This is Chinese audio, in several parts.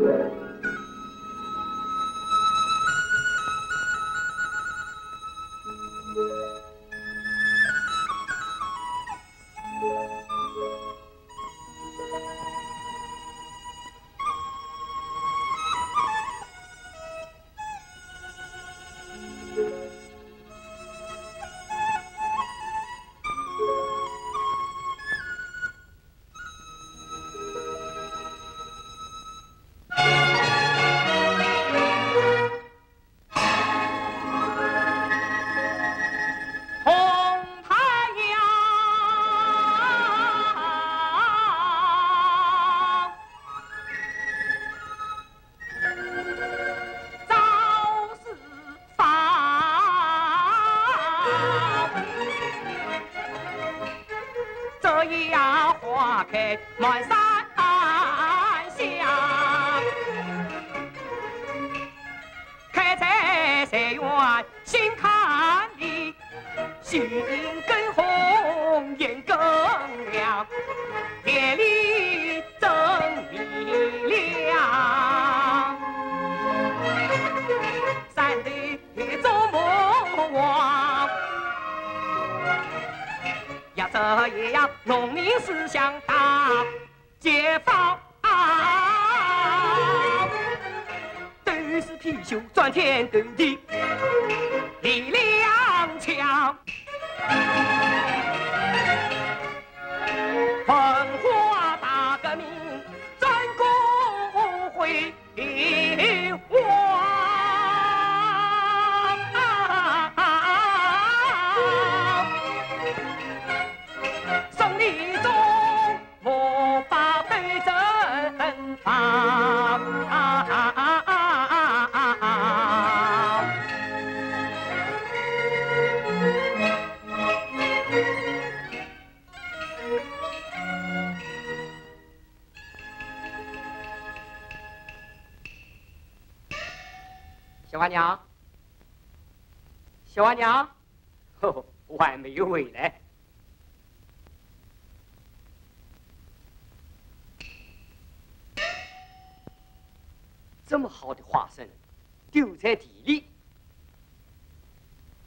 today. 也要农民思想大解放啊。都是貔貅钻天遁地力量强。小花娘，呵，我还没有回来。这么好的花生丢在地里，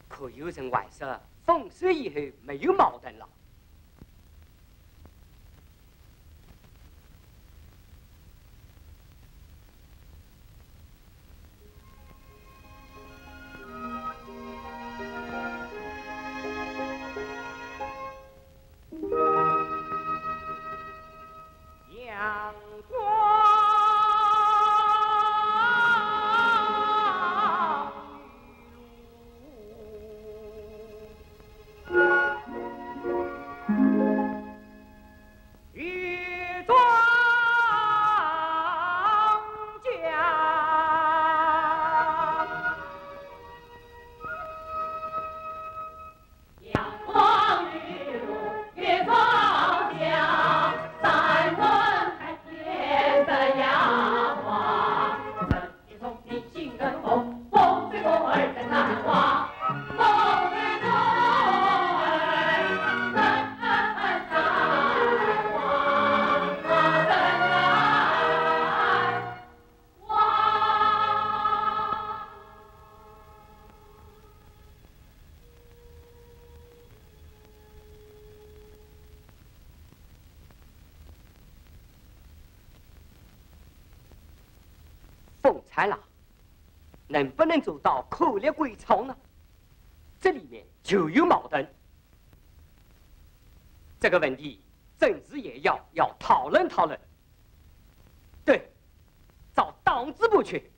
可有人外说丰收以后没有矛盾盾了。能不能做到口力归巢呢？这里面就有矛盾。这个问题，政治也要要讨论讨论。对，找党支部去。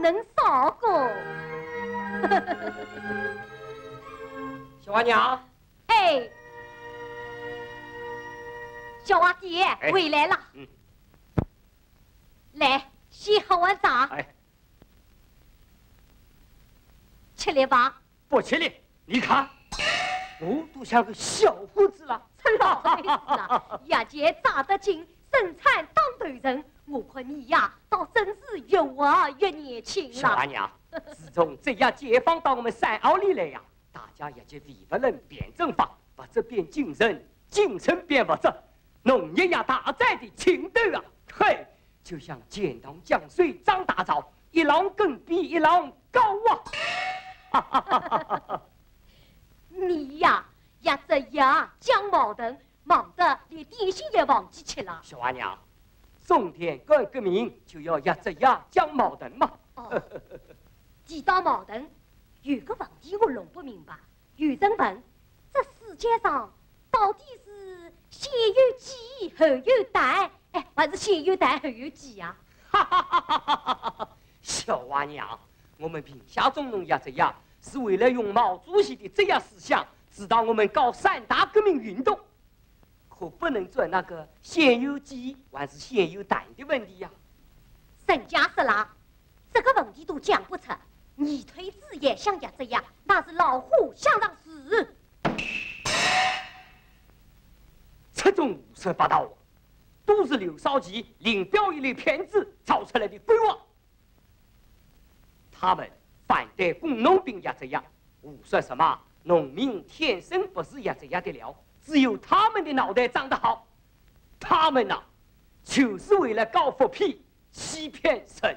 能少过。小娃娘，哎，小娃爹回来了。嗯，来，先喝碗茶。哎，吃力吧？不吃力。你看，我都像个小伙子了。老辈子啊，业界扎得紧，生产当头人。我和你呀，倒真是越活越年轻了。小阿娘，自从这样解放到我们山坳里来呀，大家也就为不能辩证法，不这变精神，精神变不这，农业呀大寨的情斗啊，嘿，就像钱塘江水涨大潮，一浪更比一浪高啊！你呀，压着牙讲矛盾，忙得连点心也忘记吃了。小阿娘，中天干革命就要压着压讲矛盾嘛。哦，提到矛盾，有个问题我弄不明白。有人问：这世界上到底是先有鸡后有蛋，哎，还是先有蛋后有鸡呀？哈哈哈哈哈哈！小娃娘，我们贫下中农压着压。是为了用毛主席的这样思想指导我们搞三大革命运动，可不能做那个先有鸡还是先有蛋的问题呀。沈家是啦，这个问题都讲不出，你推子也像鸭子样，那是老虎想让死。这种胡说八道，都是刘少奇领表一类骗子造出来的鬼话。他们。反对工农兵压这样，胡说什么？农民天生不是压这样的料，只有他们的脑袋长得好。他们呐，就是为了搞复辟，欺骗神。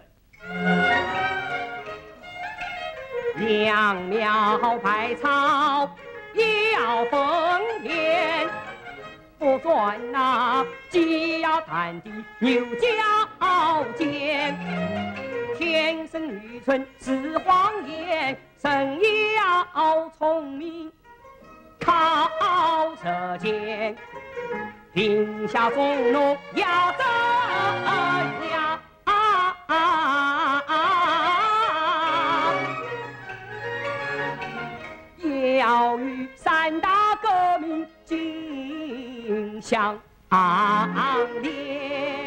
秧苗百草要丰年，不准那鸡鸭蛋的牛角尖。天生愚蠢是谎言，神要聪明靠舌尖，贫下中农要怎样？要与三大革命竞相连。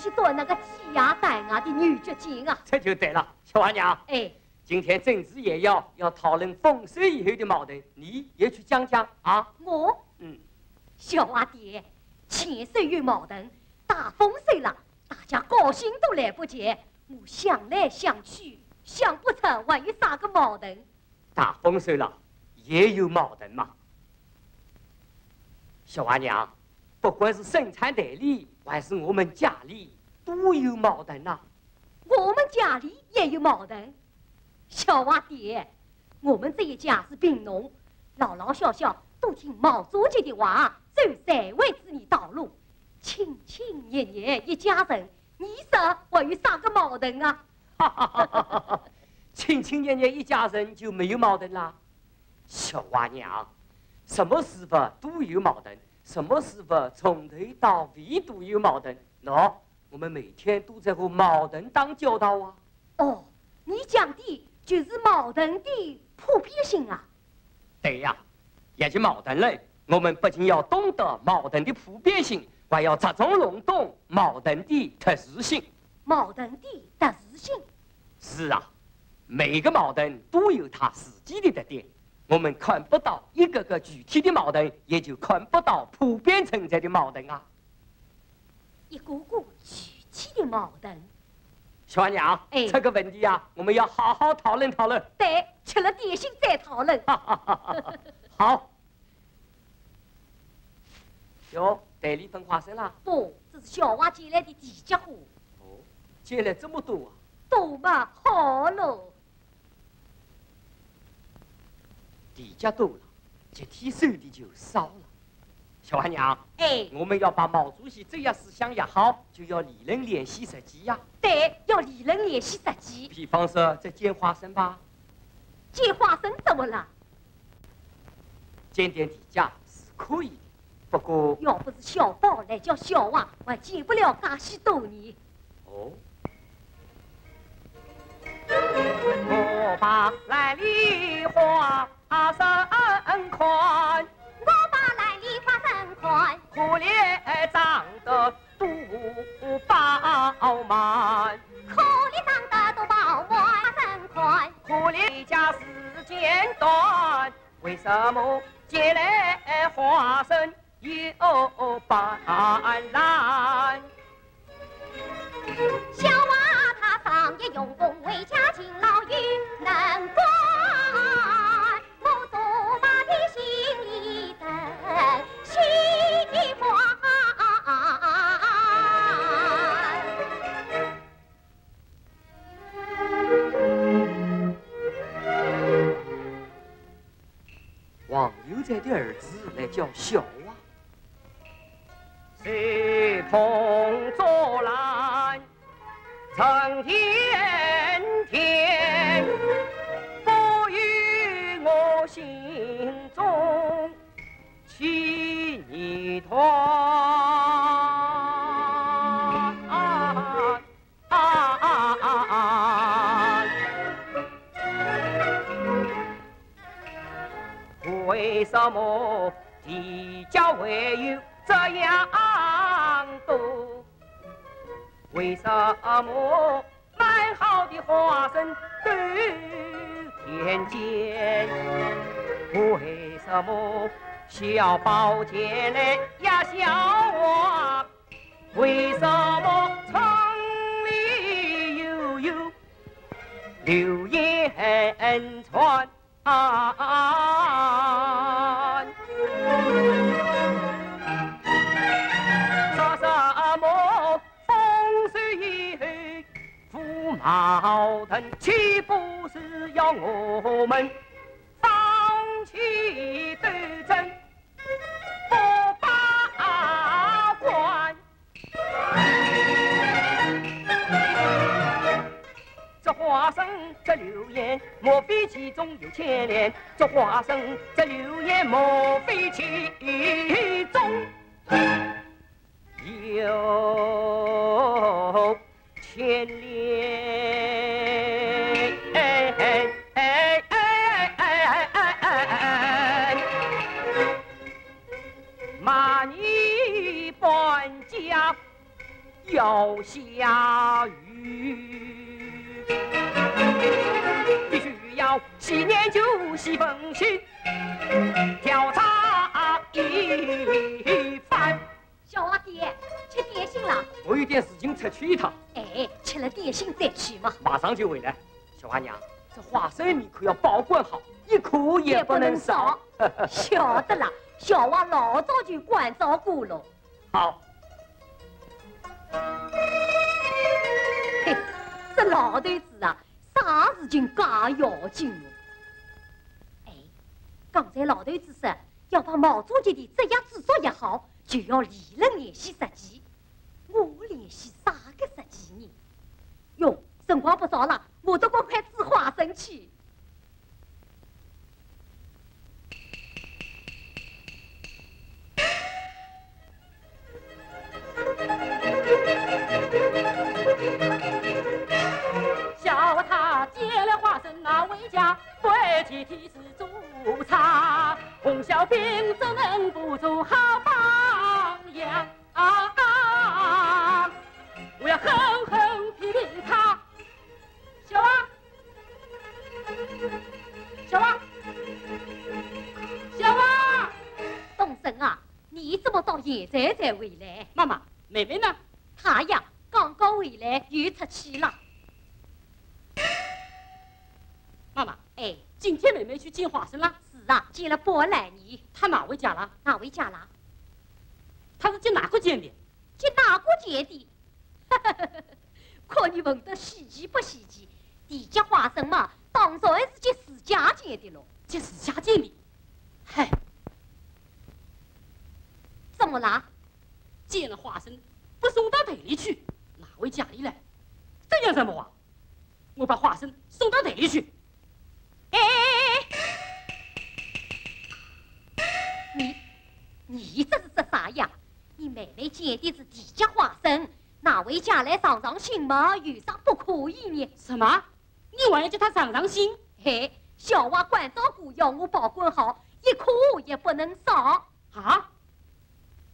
去做那个鸡鸭蛋啊的女角精啊。这就对了，小花娘。哎，今天政治也要要讨论丰收以后的矛盾，你也去讲讲啊。我，嗯，小阿爹，前手有矛盾，大丰收了，大家高兴都来不及。我想来想去，想不出还有啥个矛盾。大丰收了。也有矛盾嘛，小阿娘，不管是生产队里还是我们家里，都有矛盾呐。我们家里也有矛盾，小娃爹，我们这一家是贫农，老老小小都听毛主席的话，走社会主义道路，亲亲热热一家人，你说我有啥个矛盾啊？哈哈哈哈哈哈！亲亲热热一家人就没有矛盾啦？小娃娘，什么事吧都有矛盾，什么事法从头到尾都有矛盾。喏，我们每天都在和矛盾打交道啊。哦，你讲的就是矛盾的普遍性啊。对呀，也就矛盾类，我们不仅要懂得矛盾的普遍性，还要着重弄懂矛盾的特殊性。矛盾的特殊性？是啊，每个矛盾都有它自己的特点。我们看不到一个个具体的矛盾，也就看不到普遍存在的矛盾啊。一个个具体的矛盾，小娘，哎，这个问题啊，我们要好好讨论讨论。对，吃了点心再讨论。好。哟，袋里分花生了？不，这是小娃借来的地家货。哦，借来这么多啊？多嘛，好喽。地价多了，集体收的就少了。小阿娘，哎，我们要把毛主席这样思想也好，就要理论联系实际呀。对，要理论联系实际。比方说，这煎花生吧，煎花生怎么了？煎点底价是可以的，不过要不是小宝来叫小娃，还煎不了噶许多年。哦，我把来梨花生宽，我把来梨花生宽，可怜长得都饱满，可怜长得都饱满。生宽，可怜家时间短，为什么结来花生为什么满好的花生都天见？为什么小宝前来压小娃？为什么城里又有流言传？啊不矛盾，岂不是要我们放弃斗争，不罢官？这花生，这流言，莫非其中有牵连？这花生，这流言，莫非其中有要下雨，必须要洗研究、细缝新，调查一番。小娃爹，吃点心了。我有点事情出去一趟，哎，吃了点心再去嘛。马上就回来。小阿娘，这花生米可要保管好，一颗也不能少。晓得了，小娃老早就关照过了。好，嘿，这老头子啊，啥事情介要紧哦？哎，刚才老头子说要把毛主席的职业制作也好，就要理论联系实际。我联系啥个实际呢？哟，辰光不早了，我都赶快煮花生去。拿回家，回去提示煮茶。红小兵怎能不做好榜样？我要狠狠批评他。小王，小王，小王，东升啊，你怎么到现在才回来？妈妈，妹妹呢？她呀，刚刚回来又出去了。妈妈，哎，今天妹妹去捡花生了，是啊，捡了百来年，她哪回家了？哪回家了？她是捡哪个捡的？捡哪个捡的？看你问得稀奇不稀奇？地家花生嘛，当然是捡自家捡的喽。捡自家捡的。嗨，怎么啦？见了花生，不送到队里去，拿回家里来。这样什么话？我把花生送到队里去。哎，你，你这是说啥呀？你妹妹捡的是地家花生，拿回家来尝尝新嘛，有啥不可以呢？什么？你还要叫他尝尝新？嘿，小娃关照顾，要我保管好，一颗也不能少。啊？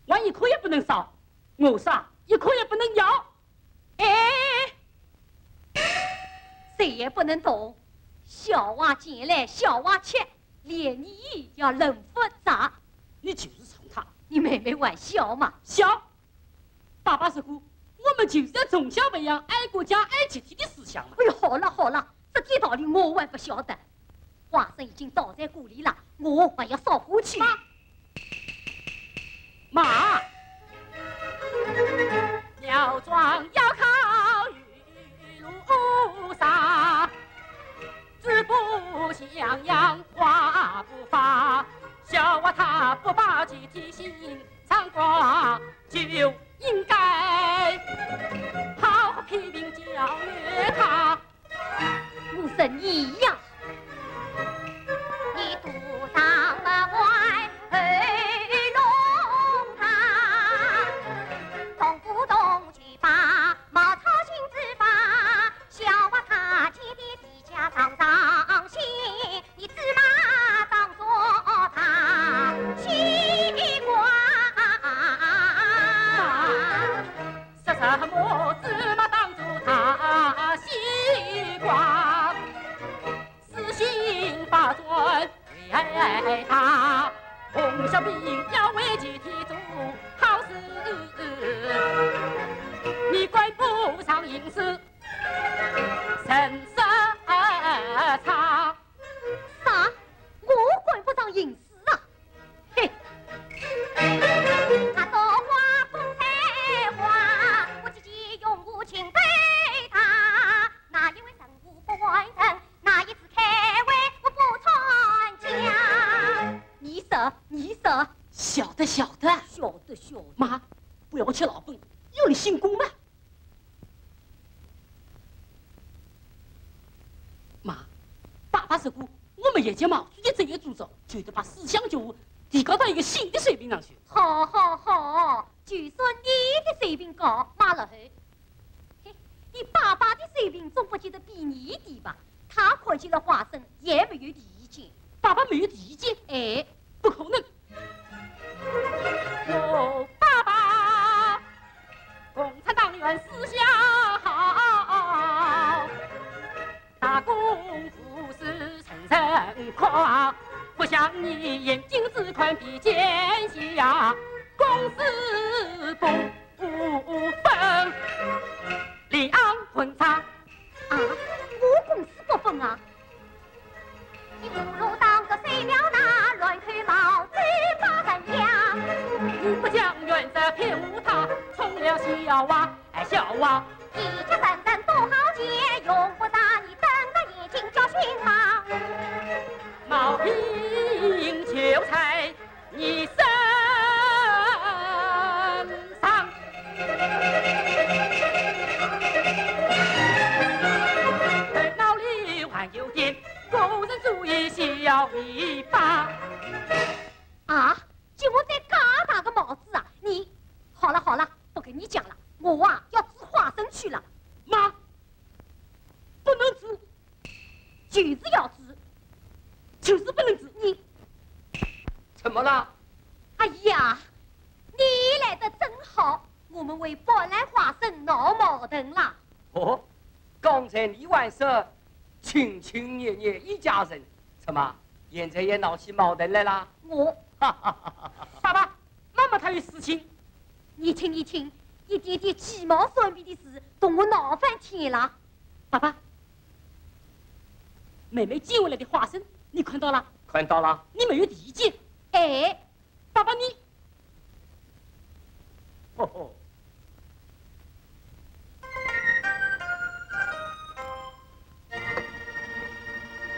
我一颗也不能少，我啥一颗也不能要。哎，谁也不能动。小娃进来，小娃去，连你要认复杂。你就是冲他，你妹妹玩笑嘛？笑。爸爸说过，我们就是要从小培养爱国家、爱集体的思想嘛。哎呦，好了好了，这点道理我还不晓得。花生已经倒在锅里了，我还要烧火去。妈，苗庄要靠向阳花不发。小娃他不把集体心常挂，就应该好好批评教育他。我说你呀，木子嘛挡住他西瓜，死心发转为爱他，红小兵要为集体做好事，你怪不上人事。你不如当个水瓢那，乱扣帽子把人压。不讲原则骗他，小娃哎小娃。一家三代。现在也闹起矛盾来了。我，爸爸妈妈，他有事情。你听，你听，一点点鸡毛蒜皮的事，同我闹翻天了。爸爸，妹妹捡回来的花生，你看到了？看到了。你没有意见？哎，爸爸你，哦吼。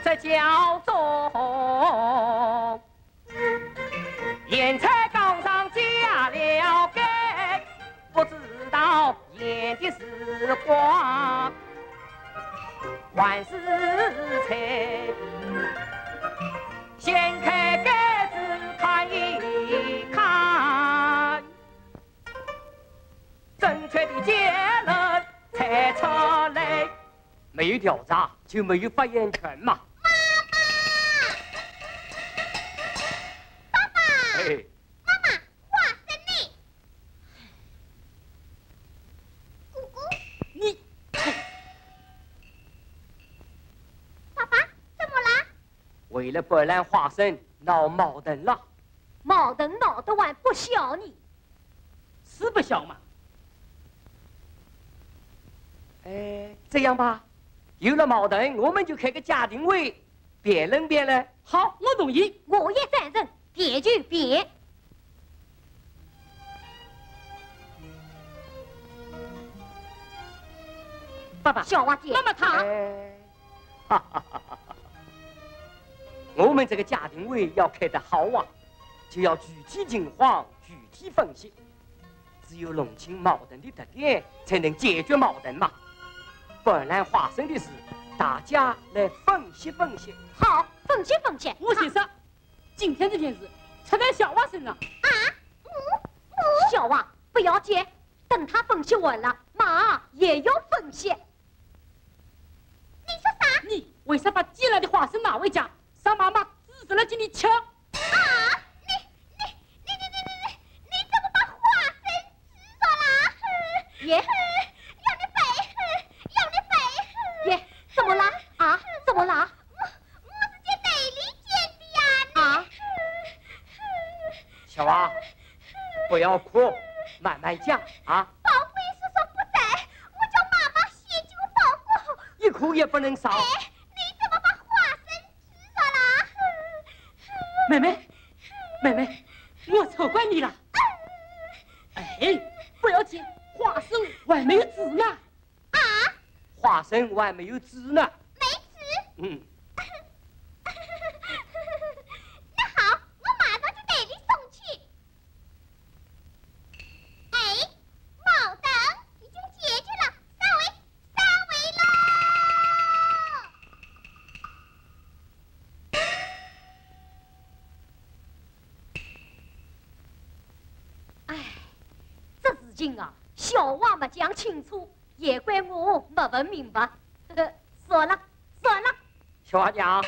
这叫做光，万事彩。掀开盖子看一看，正确的结论才出来。没有调查就没有发言权嘛。为了博览花生闹矛盾了。矛盾闹得还不小呢。是不小嘛？哎，这样吧，有了矛盾，我们就开个家庭会，辩论辩论。好，我同意。我也赞成，辩就辩。爸爸，小娃姐，妈妈她哎，哈哈哈哈哈！我们这个家庭会要开得好啊，就要具体情况具体分析，只有弄清矛盾的特点，才能解决矛盾嘛。本来发生的事，大家来分析分析。好，分析分析。我先说，今天这件事出在小娃身上。啊小娃不要急，等他分析完了，妈也要分析。你说啥？你为啥把寄来的花生拿回家，让妈妈煮了给你吃。啊，你你你你你你你怎么把了？爷，要你背，要你背。爷，怎么了？啊，怎么了？我我是捡内里捡的呀。啊。小王，不要哭，慢慢讲啊。包袱也是说不在，我叫妈妈先救包袱。一哭也不能少。妹妹，妹妹，我错怪你了。哎，不要紧，花生我还没有籽呢。啊，花生我还没有籽呢。清楚，也怪我没问明白。这个，算了算了，小娃娘，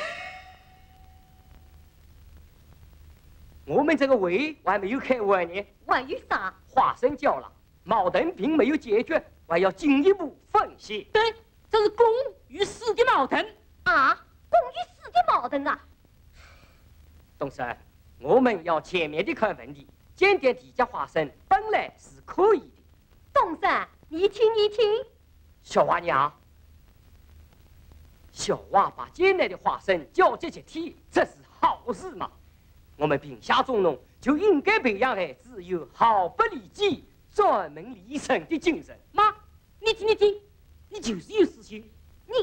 我们这个会还没有开完呢，还有啥？花生交了，矛盾并没有解决，还要进一步分析。对，这是公与私的矛盾。啊，公与私的矛盾啊！董事，我们要全面的看问题，检点地价花生本来是可以的。东山，你听你听，小娃娘，小娃把艰难的花生交接集体，这是好事嘛？我们贫下中农就应该培养孩子有毫不利己、专门立身的精神。妈，你听你听，你就是有私心。你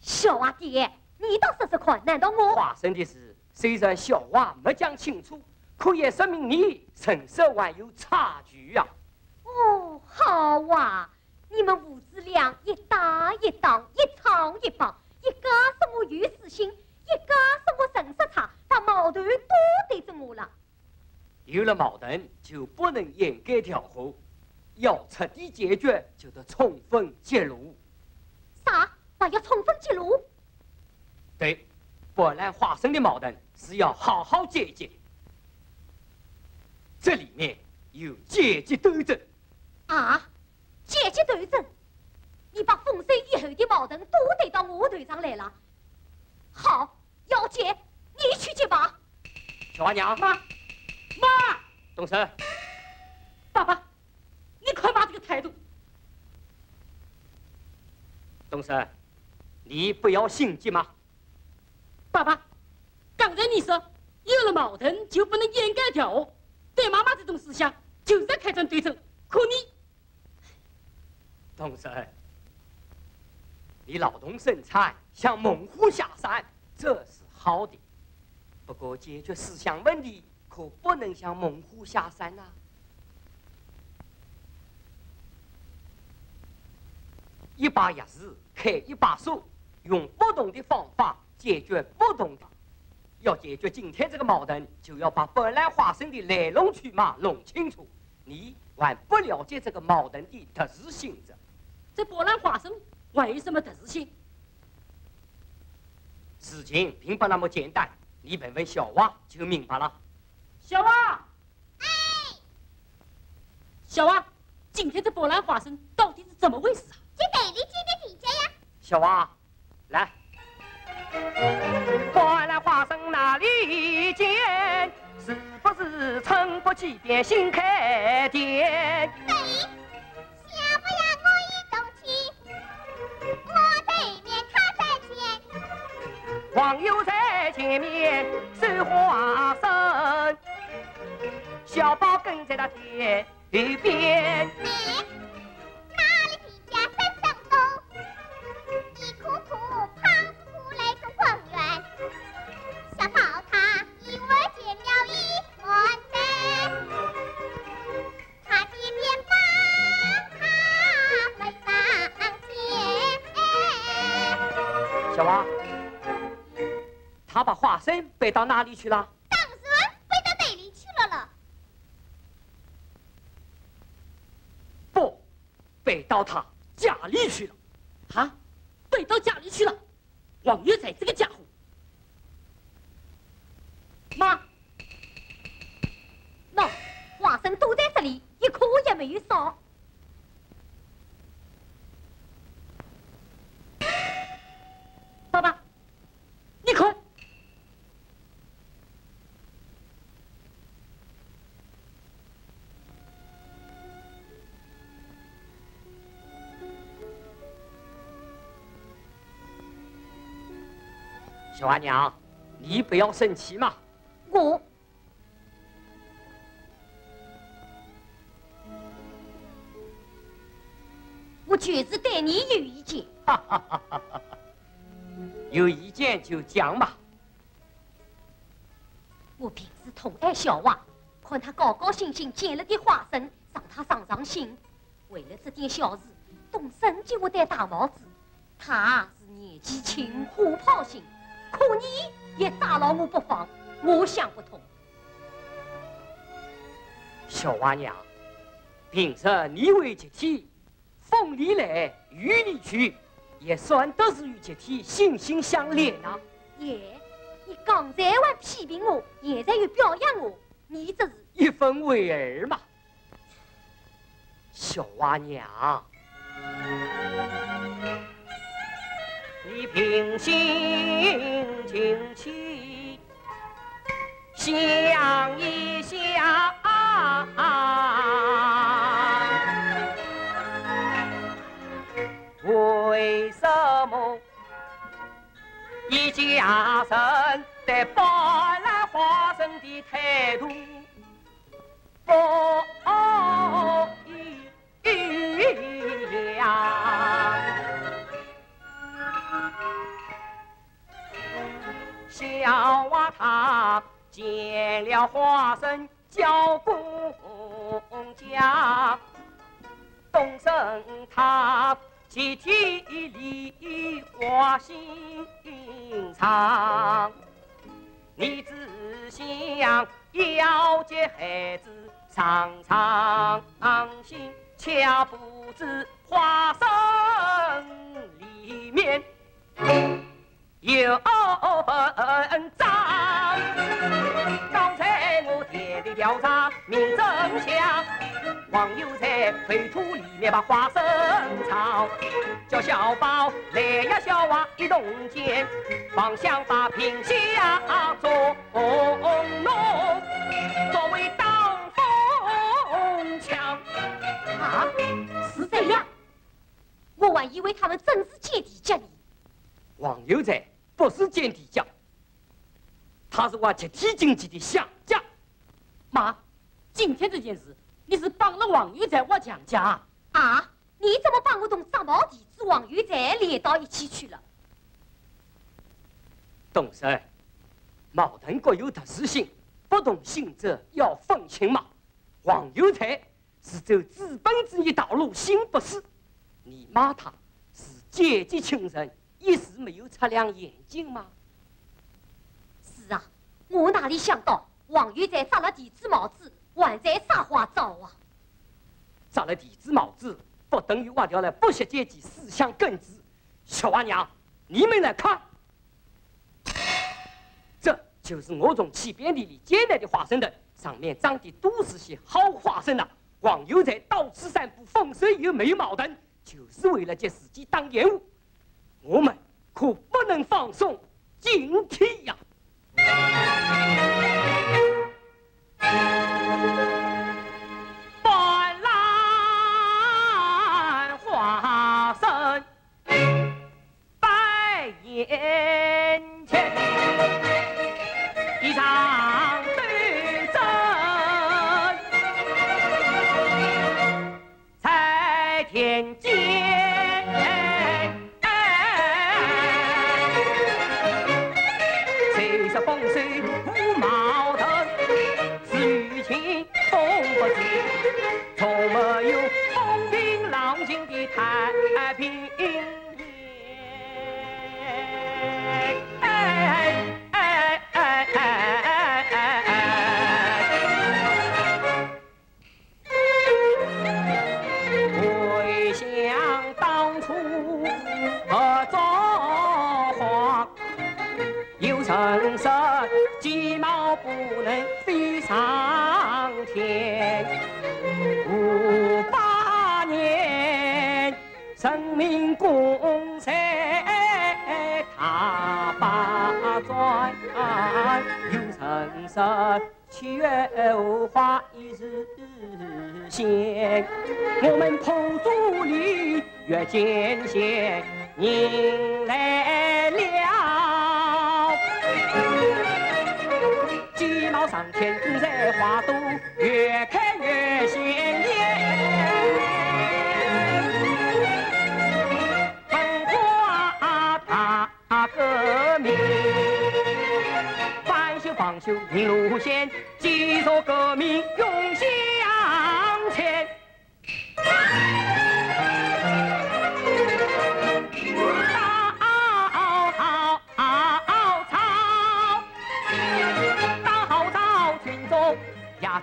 小娃爹，你倒说说看，难道我花生的事虽然小娃没讲清楚，可也说明你承受还有差距呀、哦，好啊！你们父子俩一打一档，一唱一帮，一家是我有私心，一家是我陈色差，把矛盾都对着我了。有了矛盾就不能掩盖调和，要彻底解决就得充分揭露。啥？还要充分揭露？对，不然化生的矛盾是要好好解决，这里面有阶级斗争。啊？阶级斗争？你把丰收以后的矛盾都对到我头上来了。好，要结，你去结吧。小花娘，妈，妈，动手。爸爸，你快把这个态度。东升，你不要心急嘛。爸爸，刚才你说有了矛盾就不能掩盖调和，对妈妈这种思想就是在开展对争。可你动手，你劳动生产向猛虎下山，这是好的。不过解决思想问题可不能向猛虎下山呐、一把钥匙开一把锁，用不同的方法解决不同的。要解决今天这个矛盾，就要把本来花生的来龙去脉弄清楚。你还不了解这个矛盾的特殊性质。这波兰花生为什么特殊性？事情并不那么简单，你问问小娃就明白了。小娃，小娃，今天这波兰花生到底是怎么回事啊？这队里接的地家呀，小娃，来，波兰花生哪里见？是不是撑不起点新开店？对，网友在前面收花生，小宝跟在他店边。哎，哪里地家身上多，一棵棵胖乎乎来种光源，小宝他把花生背到哪里去了？当然背到那里去了了。不，背到他家里去了。啊，背到家里去了。王玉才这个家伙，妈，那，花生都在这里，一颗也没有少。小阿娘，你不要生气嘛。我我就是对你有意见。有意见就讲嘛。我平时疼爱小娃，看他高高兴兴捡了点花生，让他上上心。为了这点小事，动身就我戴大帽子。他是年纪轻，火炮型，可你也打牢我不放，我想不通。小娃娘，平时你为集体，风里来雨里去，也算得是与集体心心相连呐、耶，你刚才还批评我，现在又表扬我，你这是一分为二嘛。小娃娘，你平心静气想一想，为什么一家人对包揽花生的态度不小娃他捡了花生交公家，东升他集体里花心肠。你只想要接孩子上上心，却不知花生里面。有文章。刚才我田地调查明真相，王有才废土里面把花生藏，叫小宝来呀，小娃一同见，方想把平下做弄，作为挡风墙。啊，是这样。我还以为他们真是接地家里。王有才不是捡地匠，他是挖集体经济的想家。妈，今天这件事，你是帮了王玉才挖强家。啊！你怎么把我同张毛弟子王玉才连到一起去了？董事，矛盾各有特殊性，不同性质要分清嘛。王有才是走资本主义道路，行不是？你骂他是阶级清神，一时没有擦亮眼睛吗？是啊，我哪里想到王玉才扎了弟子帽子，还在撒花招啊！扎了弟子帽子，不等于挖掉了剥削阶级思想根子。小娃娘，你们来看，这就是我从起边地里捡来的花生的，上面长的都是些好花生呐。王有才到此散布，风声又没有矛盾，就是为了借时机当掩护。我们可不能放松警惕呀！人生鸡毛不能飞上天五百年人民共产党他把转有神圣七月荷花一日鲜我们同竹里越见险，迎来上天在花朵，越开越鲜艳。文化大革命。翻修平路线，继续革命永向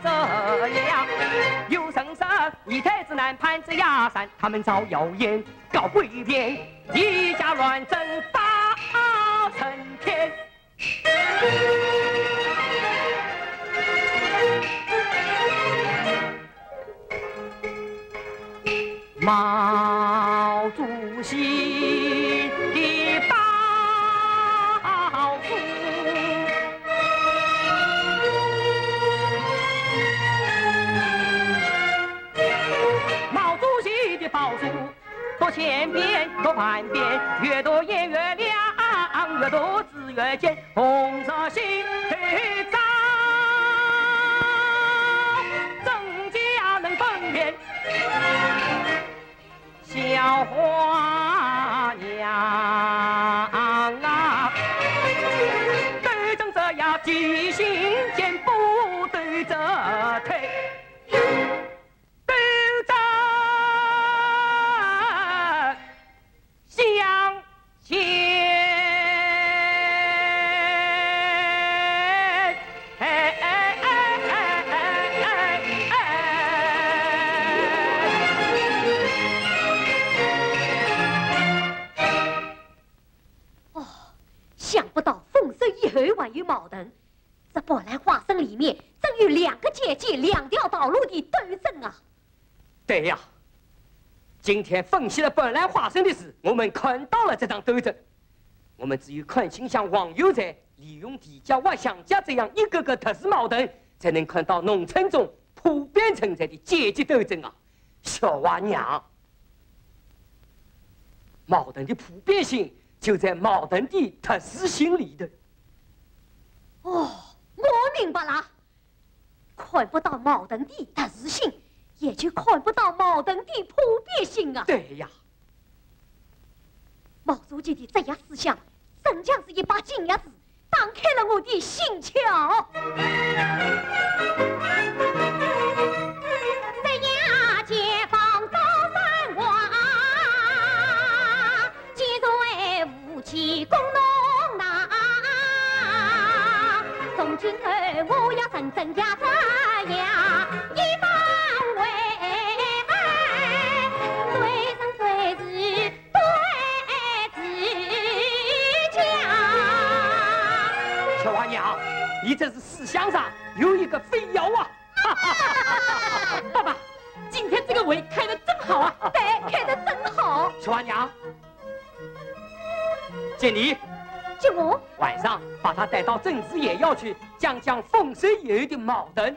这样。有声声，一太子南盘子压山，他们造谣言，搞诡辩，一家乱真，大成天。毛主席的千遍，多万遍，越多烟越亮，越多字越尖，红色心头照。小花娘这波兰花生里面正有两个阶级、两条道路的斗争啊！对呀，今天分析了波兰花生的事，我们看到了这场斗争。我们只有看清像王有才利用地价挖乡家这样一个个特殊矛盾，才能看到农村中普遍存在的阶级斗争啊！小娃娘，矛盾的普遍性就在矛盾的特殊性里头。哦，我明白了。看不到矛盾的特殊性，也就看不到矛盾的普遍性啊。对呀，毛主席的这样思想，真像是一把金钥匙，打开了我的心窍。这呀，君儿，我要真正压着呀，以防为二，对人对事对自家。小花娘，你这是思想上有一个非要啊！爸爸，今天这个会开得真好啊！对，开得真好。小花娘，见你就我晚上把他带到政治野要去，讲讲丰收以后的矛盾。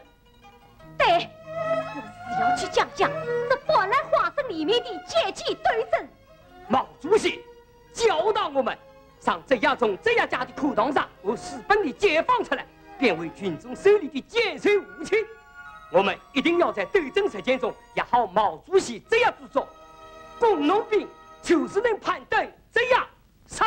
对，我是要去讲讲这波兰花生里面的阶级斗争。毛主席教导我们，上这样从这样家的课堂上，和私奔的解放出来，变为群众手里的建设武器。我们一定要在斗争实践中也好毛主席这样子做。工农兵就是能判断这样山。